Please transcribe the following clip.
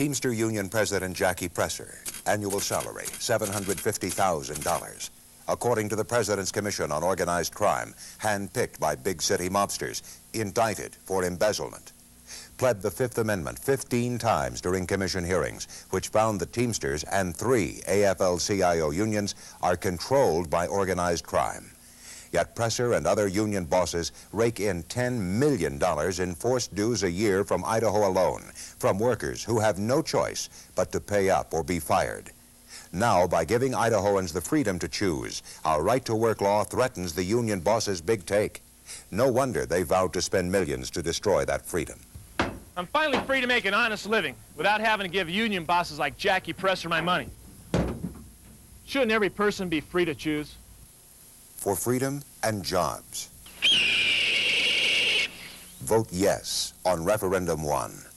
Teamster Union President Jackie Presser, annual salary $750,000. According to the President's Commission on Organized Crime, handpicked by big city mobsters, indicted for embezzlement. Pled the Fifth Amendment 15 times during commission hearings, which found the Teamsters and three AFL-CIO unions are controlled by organized crime. Yet Presser and other union bosses rake in $10 million in forced dues a year from Idaho alone, from workers who have no choice but to pay up or be fired. Now, by giving Idahoans the freedom to choose, our right-to-work law threatens the union bosses' big take. No wonder they vowed to spend millions to destroy that freedom. I'm finally free to make an honest living without having to give union bosses like Jackie Presser my money. Shouldn't every person be free to choose? For freedom and jobs. Vote yes on Referendum 1.